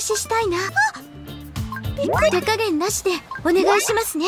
ししたいな。手加減なしでお願いしますね。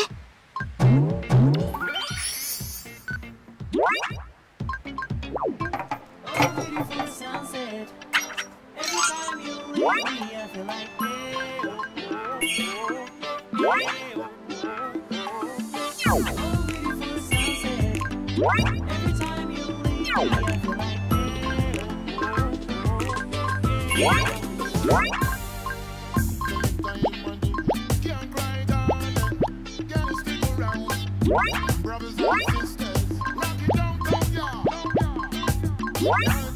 Brothers and sisters, knock it, down, don't go, y'all.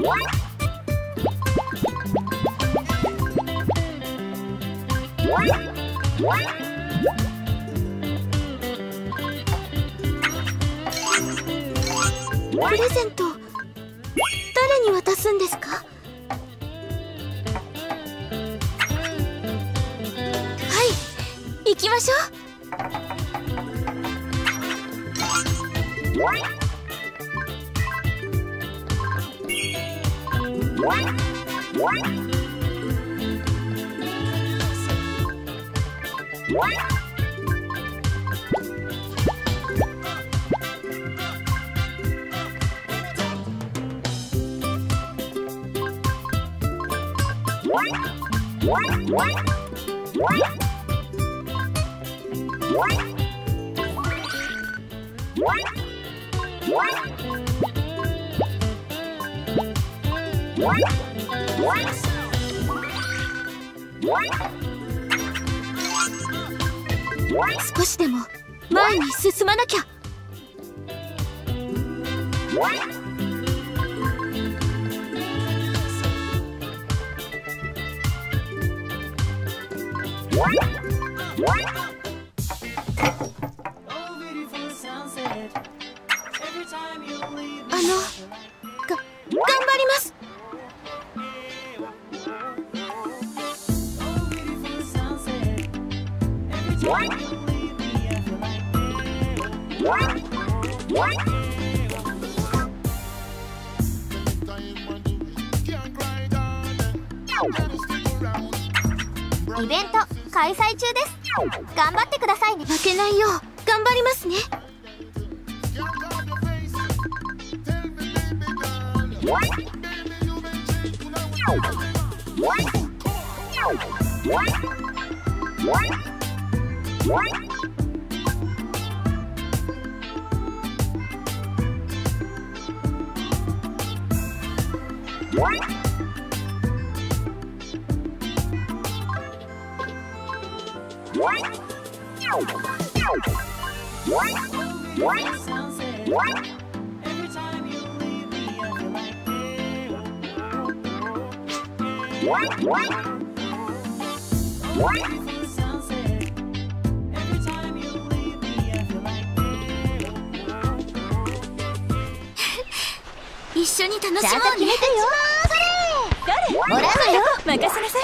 プレゼント誰に渡すんですか？はい行きましょう。What? イ一緒に楽しもうね。決めてよもらうわよ任せなさい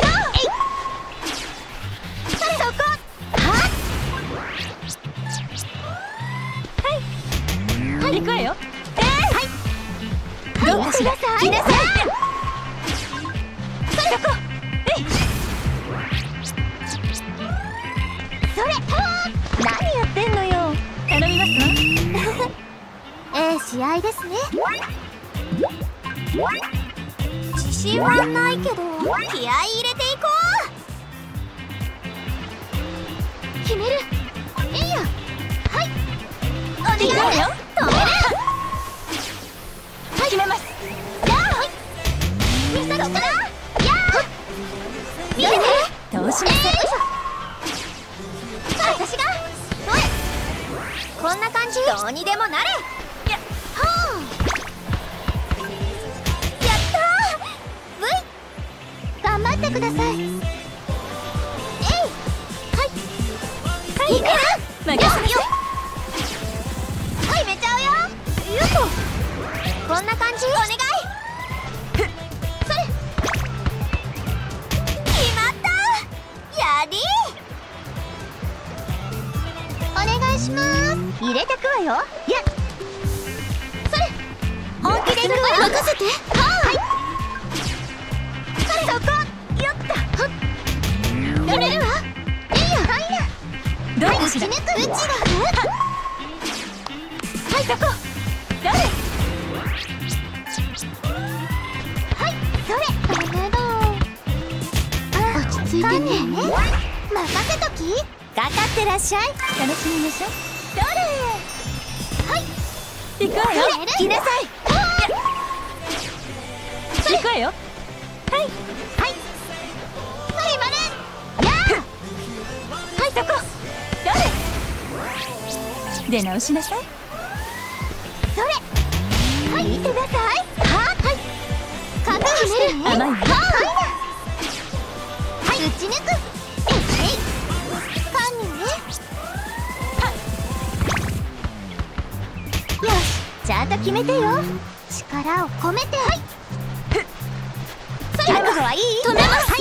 そこ。はい。行くわよ。えー、はいどうかしら？来なさ試合ですね自信はないけど気合い入れていこう。決める。いいや。はい。お願いよ。ください。えい。はい。い。くよ任せよはいめちゃうよ。よっとこんな感じ？お願い。それ決まった。やり。お願いします。入れてくわよ。や。それ。本気でくわ任せて。ち抜くう。ちがはいそこ誰はいそれダメだ落ち着いてねね任せときかかってらっしゃい楽しみましょうどれはい行くわよ。来なさい行くわよ出直しなさい。それ。はい見てなさい。ははい。覚悟してね甘い。わはい。打ち抜く。えい。えい。堪忍ねよしちゃんと決めてよ力を込めてはい。覚悟はい。い。止めますはい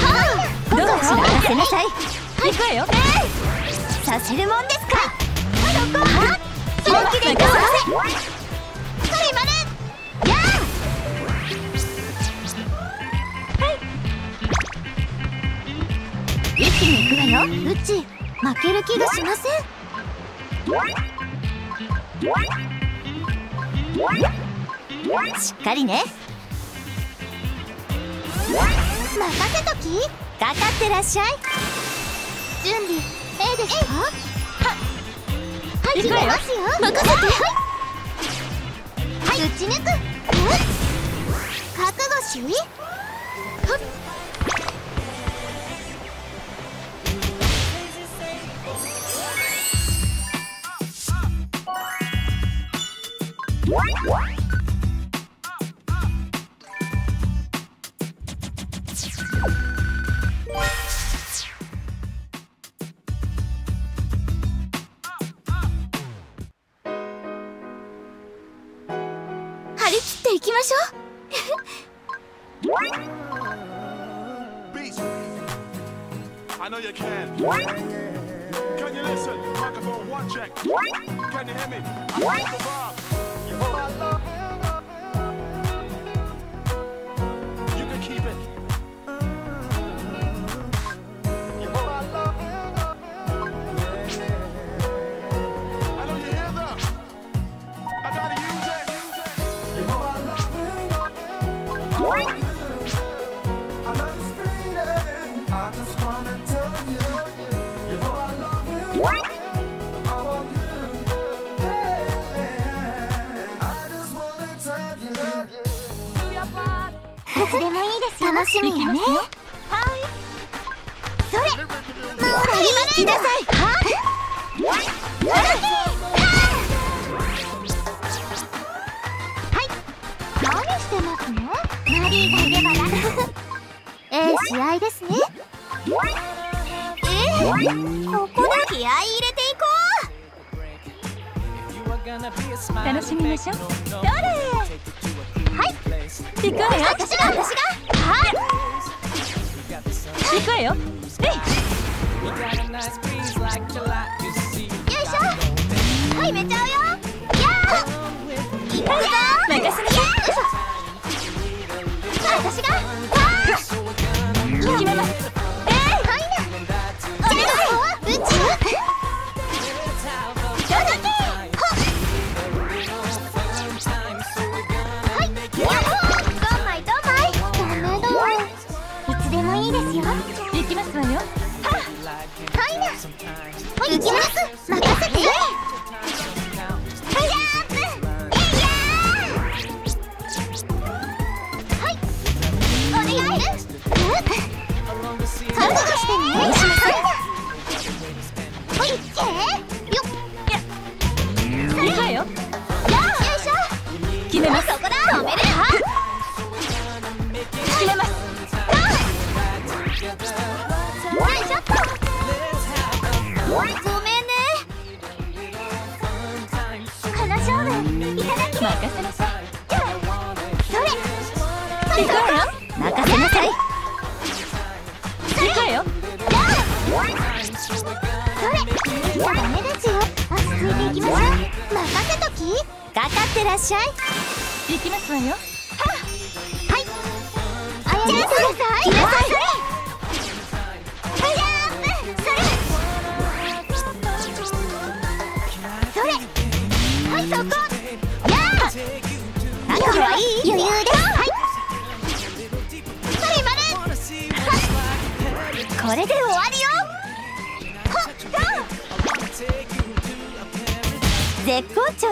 ください任せて決めるわはあはい。それはいあほらせなさい行くわよ。させるもんですか？そこは本気で行くわあそれまるや一気に行くわよ。うち負ける気がしません。しっかりね。任せときかかってらっしゃい。準備 A ですかはい。行くわよますよ任せてはい。打ち抜く覚悟しふっ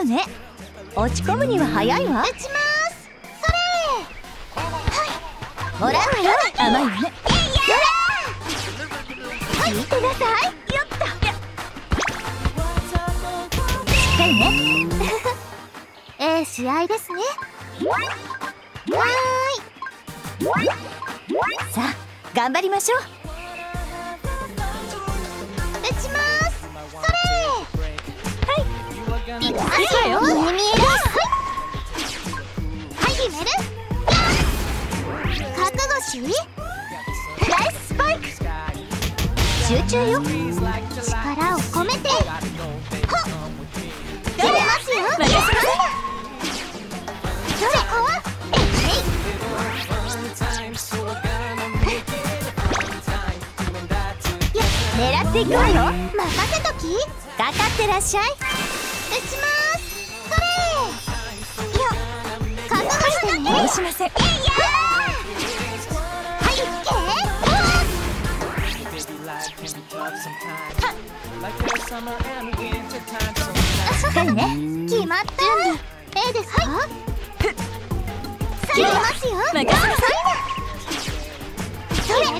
ね。落ち込むには早いわ。打ちます。それ。もらうわよ。甘いわね。聞いてなさい。よっと。しっかりね。ええ試合ですね。はさあ頑張りましょう。狙っていくわよ。任せとき。かかってらっしゃい。打ちますそれいや覚悟してね許しませんはいいしっかりね。決まったええですかはいさあいきますよ任せなさいそれ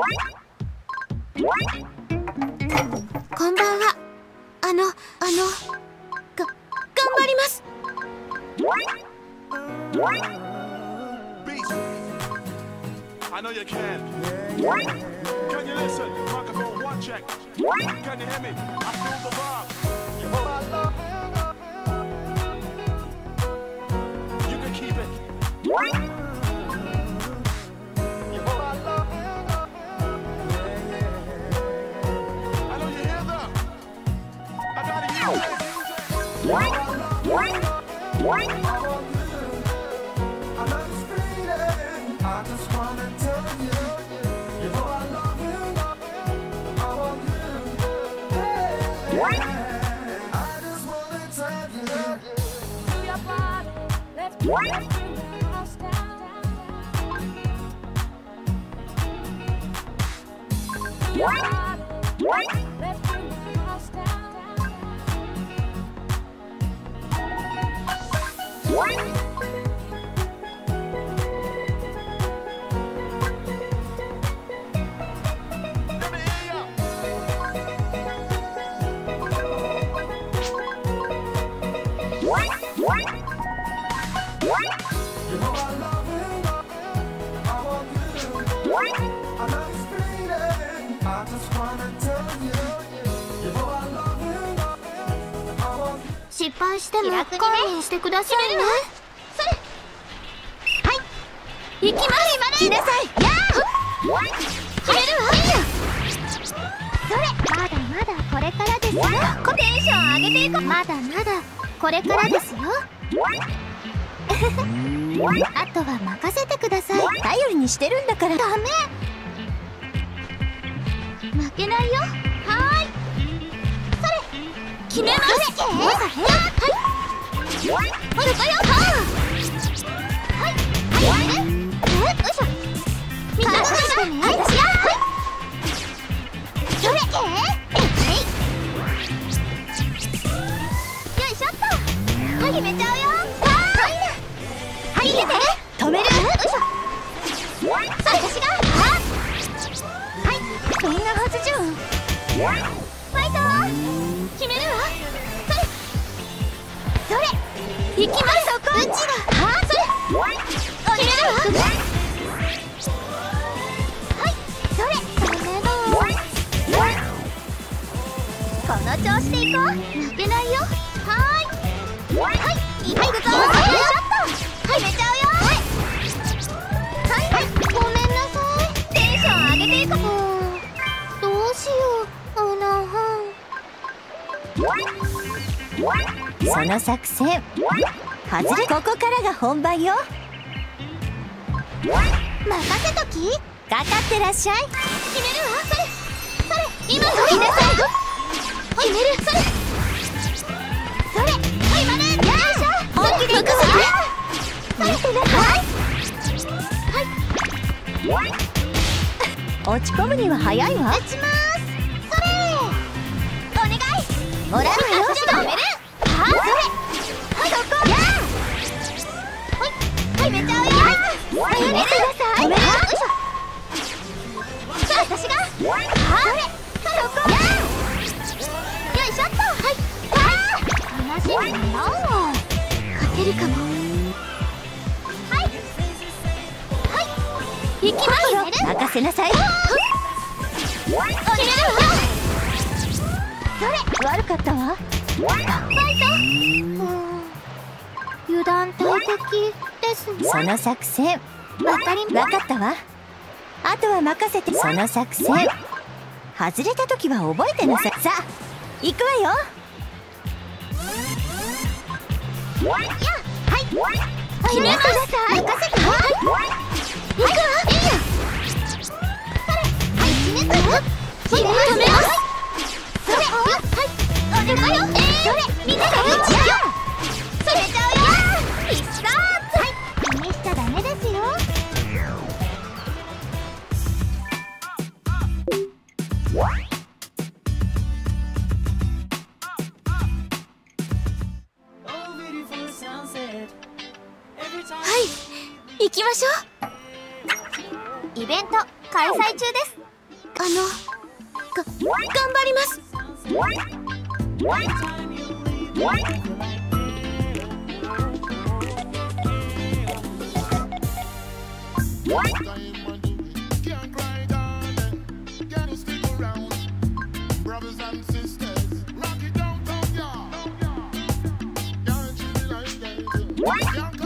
What? 敗しても勘弁してくださいね。それはい。行きます。来なさいやー決めるわ。それまだまだこれからですよ。テンション上げていこう。まだまだこれからですよ。あとは任せてください。頼りにしてるんだから。ダメ。負けないよ決めますはい。こめちゃうよはい。はい。てる作戦。外れここからが本番よ。任せとき。かかってらっしゃい。決めるわ。それ。それ。今それなさい。決める。それ。それ。はいまるよいしょ。本気でいくぞ。見てなさい。落ち込むには早いわ。打ちます。それ。お願い。もらうわよ。止める話にならんわ勝てるかも。はい。はい。行きますよ任せなさい。お願い。よそれ悪かったわファイト油断大敵ですねその作戦わかり分かったわあとは任せてその作戦外れた時は覚えてなさい。さあ行くわよはい。決めてください。任せてはい。行くわい。い。よそれはい。決めてよ決めますそれはい。お願い。よえーそれみんなで打ちよそれちゃうよ必殺はい。気にしちゃダメですよはい。行きましょう。イベント開催中です。あのが頑張ります。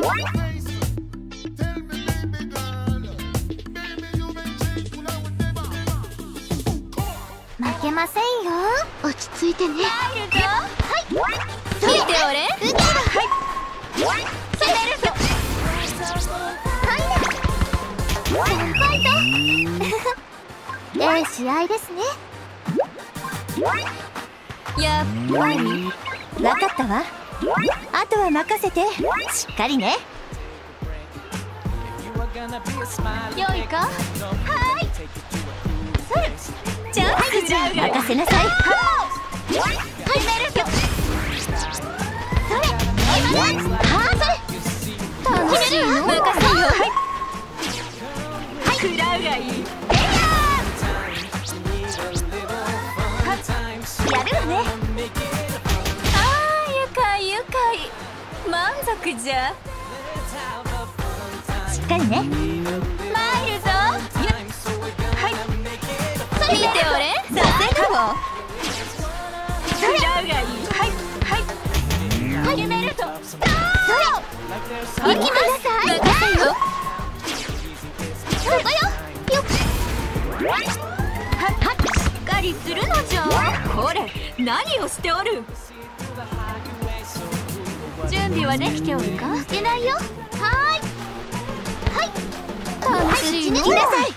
Can't ませんよ。落ち着いてね。はい。見ておれ。うちがはい。決めるぞはい。だファイトええ試合ですね。やっぱり。分かったわ。あとは任せて。しっかりね。良いか。はいチャンスじゃ任せなさい。決めるぞそれ今ねはあそれ楽しい。の任せよはい。食らうがい。い。やるわねああ愉快愉快満足じゃしっかりね見ておれ。させかも食らうがい。い。はい。はい。決めるぞそれ行行きなさい。任せよそこよよっははしっかりするのじゃこれ何をしておる準備はできておるかしてない。よはーい。はい。楽しい。なさい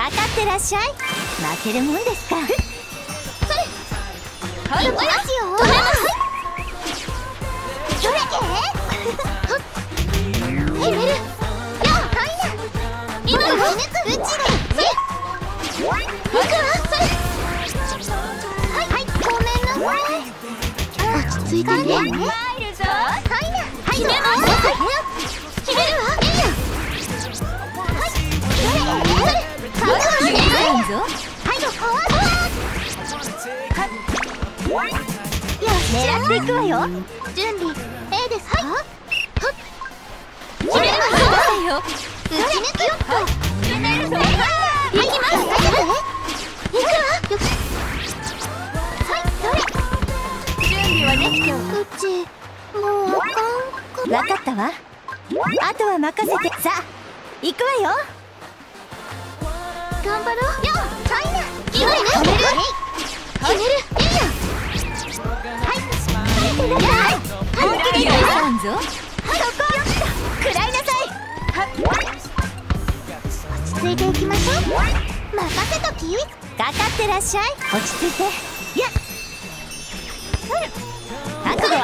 かかってらっしゃい。負けるもんですかそれ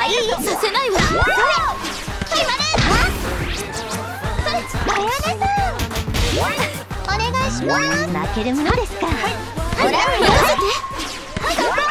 いいさせないわ。それ決まれあやねさんお願いします。負けるものですかはい。任せて。はい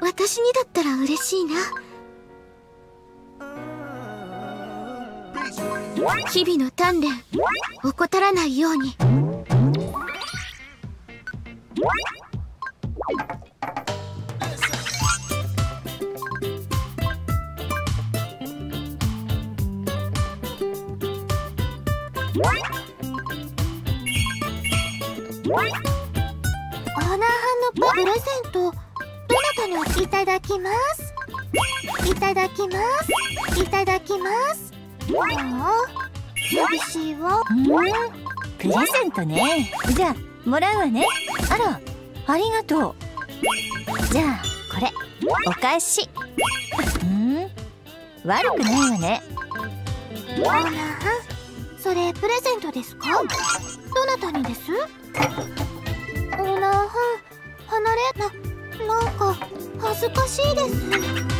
私にだったら嬉しいな。日々の鍛錬怠らないように。オーナーハンのプレゼントいただきます。いただきます。いただきます。ああ寂しいわ。うん。プレゼントね。じゃあもらうわね。あらありがとう。じゃあこれお返し。うん。悪くないわね。オーナーハンそれプレゼントですか？どなたにです？オーナーハン離れ。ななんか恥ずかしいです。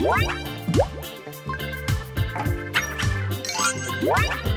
What? What?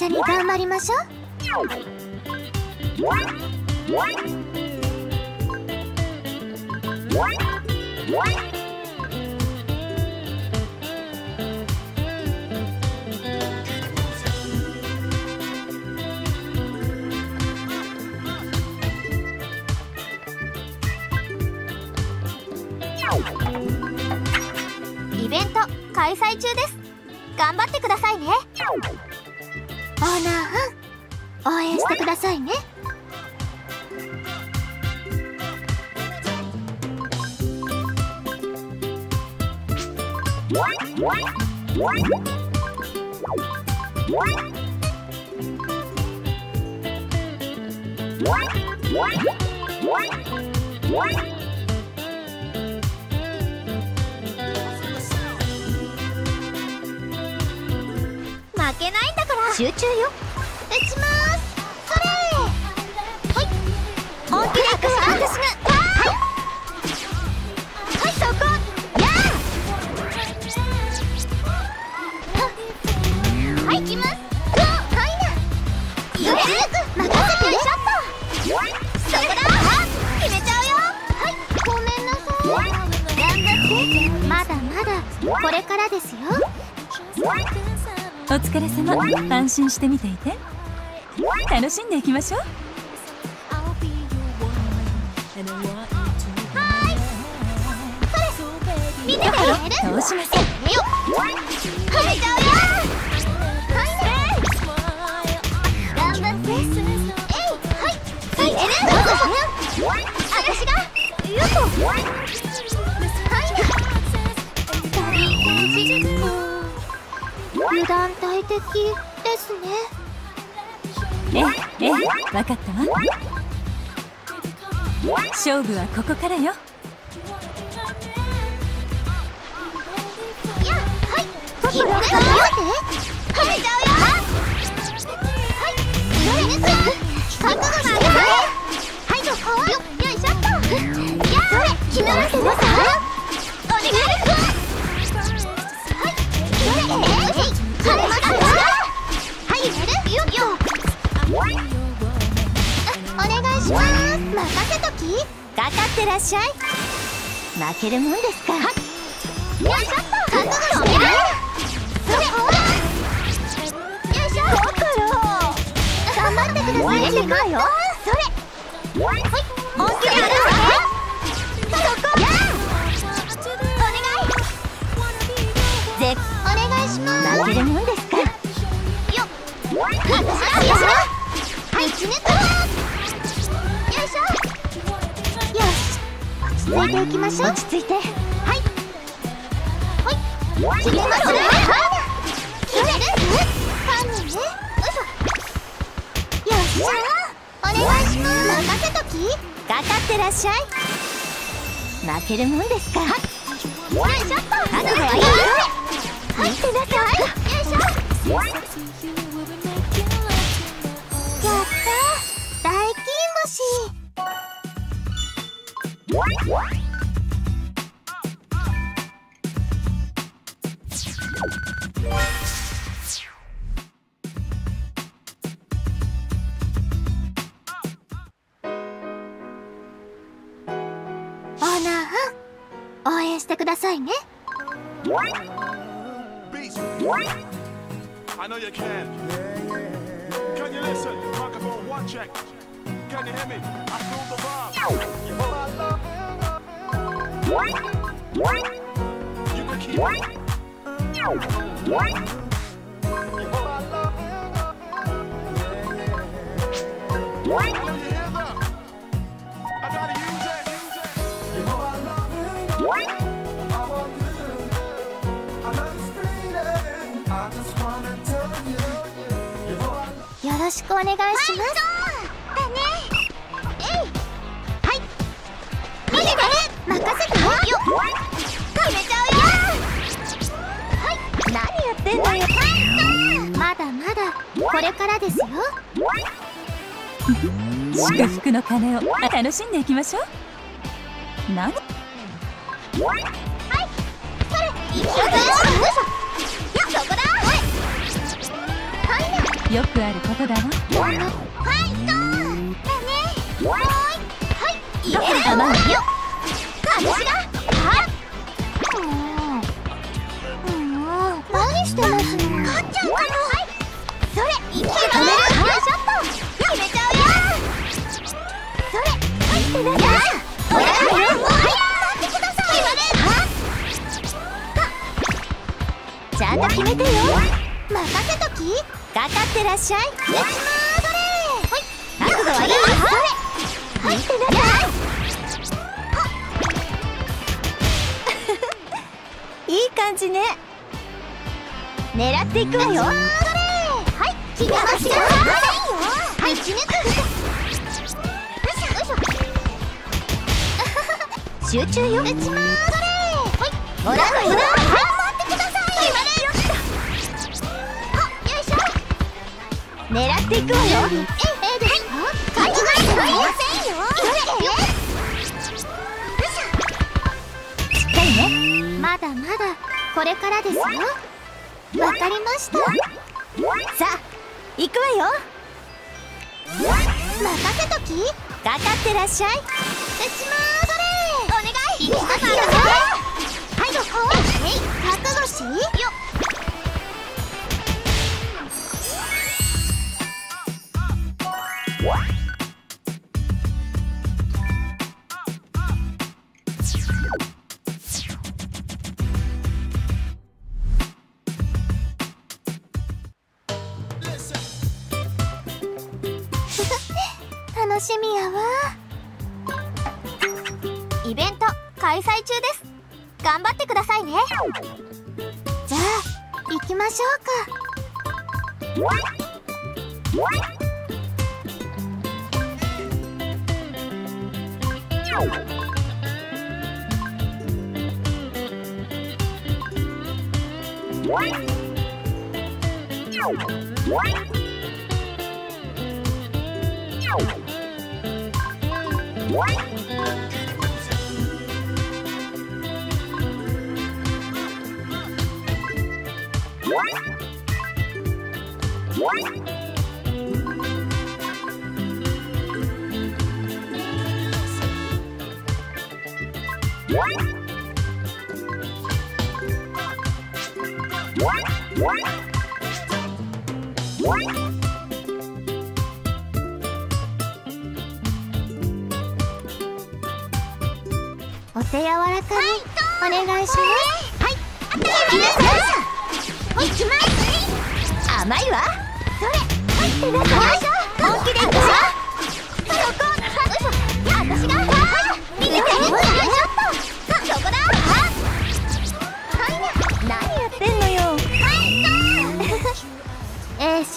緒に頑張りましょう。してくださいね。負けないんだから。集中よ。ですよ。お疲れ様。安心して見ていて。楽しんでいきましょう。見ててどうしませ断大敵ですね。ええええ分かったわ。勝負はここからよ。はい。はい。はいってらっしゃい。負けるもんですか。よいしょっと覚悟しそれよいしょ。頑張ってください。応援してくわよ。それ。はいち着いていきましょう。落ち着いて。はい。はい。決めますはい決める。ファンにねよいしょよしじゃあお願いします任せときかかってらっしゃい負ける。もんですかよいしょっと後ではいいよはいてくださいよいしょオれからですよ。祝福の鐘を楽しんでいきましょう。何？はい。それ。いよいしょよそこだ。はい。よくあることだわ。はい。とだねはいはい。入れるよ私がはうん。うん。何してますの？勝っちゃうかもはいそれいけるよいしょっと決めちゃうよそれ入ってないほらほらはい待ってくださいちゃんと決めてよ任せときかかってらっしゃいやちまーそれはい覚悟はいいそれ入ってなさいいい感じね。狙っていくわよ。はい決めましたはいよいしょよいしょ集中よ打ちまーそれはいほらほらはい待ってくださいよしあよいしょ狙っていくわよええですか勝ちますよせんよそれよしっかりねまだまだこれからですよ。わかりました。さあ行くわよ。任せとき。かかってらっしゃい。打ちまーそれ。お願い。行きますよ。はいどこ？えい覚悟しよっ。うかお手柔らかにお願いします。はい。行きます。甘いわ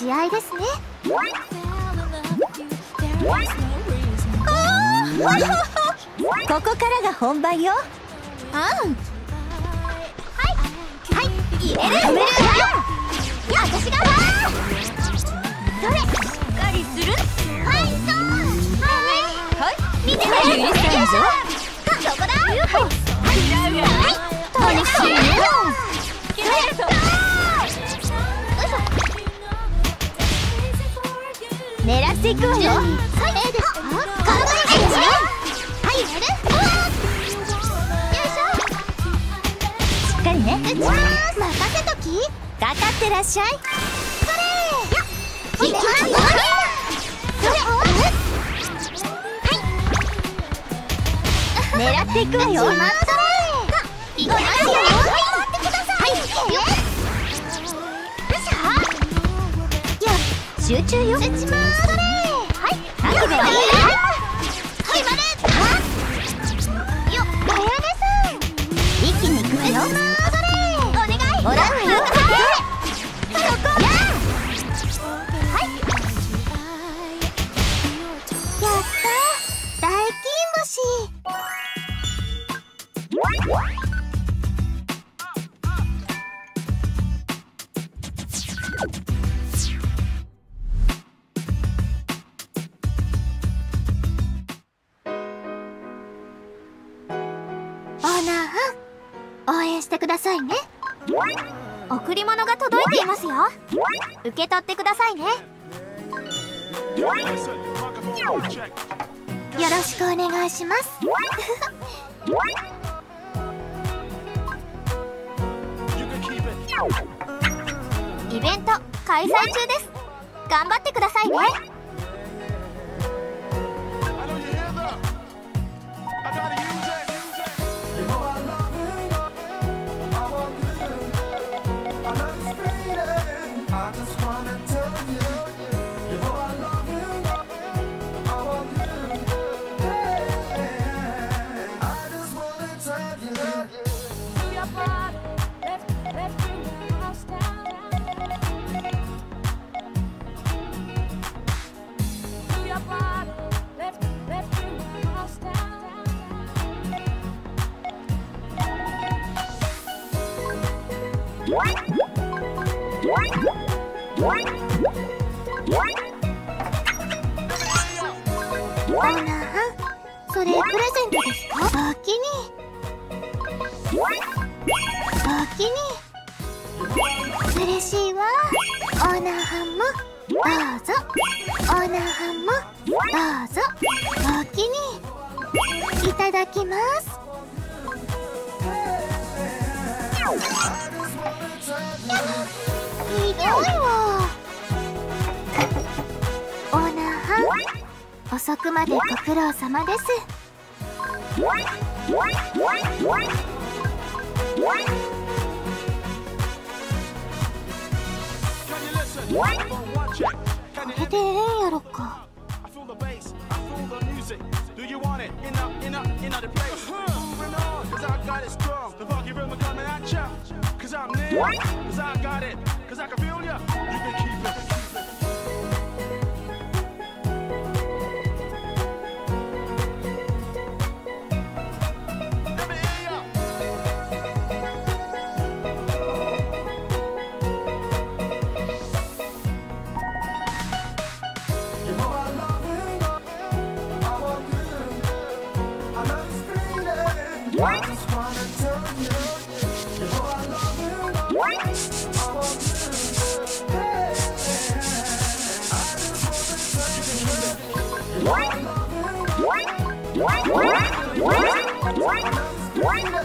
試合ですねここからが本番ようんはい。はい。入れる止めるよ私がそれしっかりするはいそうはいはい見てて許さんぞそこだはいはい楽しいねよいしょ狙っていくわよはい、ええですか。考えてよ。はい、やる。よいしょ。しっかりね打ちます。任せとき。かかってらっしゃい。狙ってい。くわよ打ちます。それ。い。きます。はい、集中よ打ちます。それ。はい。覚悟はい。い。はい、応援してくださいね。贈り物が届いていますよ。受け取ってくださいね。よ.ろしくお願いします イベント開催中です。頑張ってくださいね。それプレゼントです。かおおきにおおきに嬉しいわ。オーナーはんもどうぞ。オーナーはんもどうぞ。おおきにいただきます。ひどいわオーナーはん遅くまでご苦労様ですこれでええんやろか. Do you want it? In the, in the, in the place. Moving on, cause I got it strong. The funky rhythm coming at ya. Cause I'm near, cause I got it. Cause I can feel ya. You can keep it. Keep What?